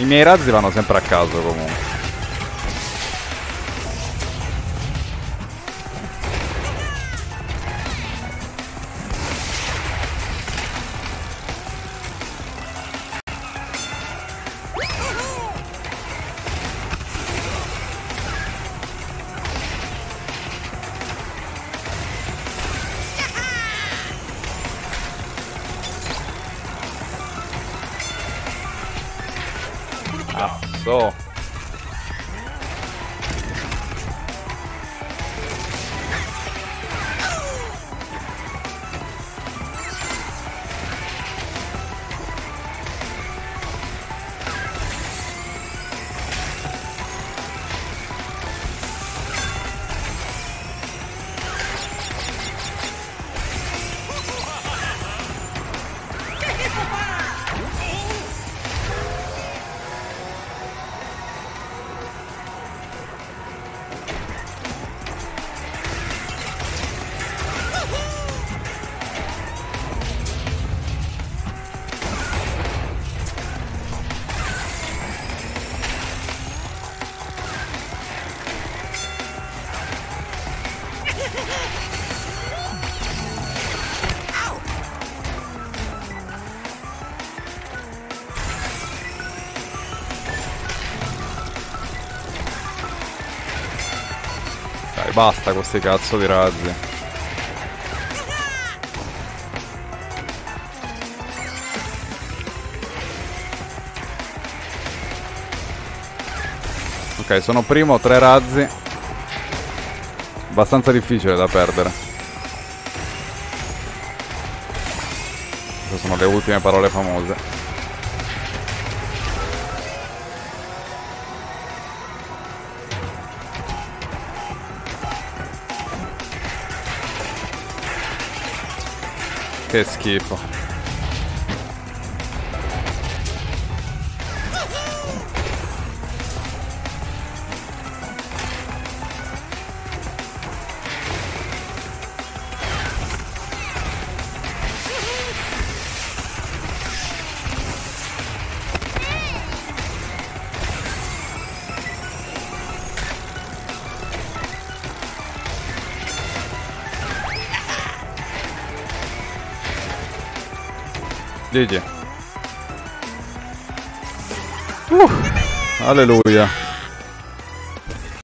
I miei razzi vanno sempre a caso comunque. 있어 Dai, basta con questi cazzo di razzi. Ok, sono primo, tre razzi. Abbastanza difficile da perdere. Queste sono le ultime parole famose. esqueci, porra. GG. Uh, alleluia.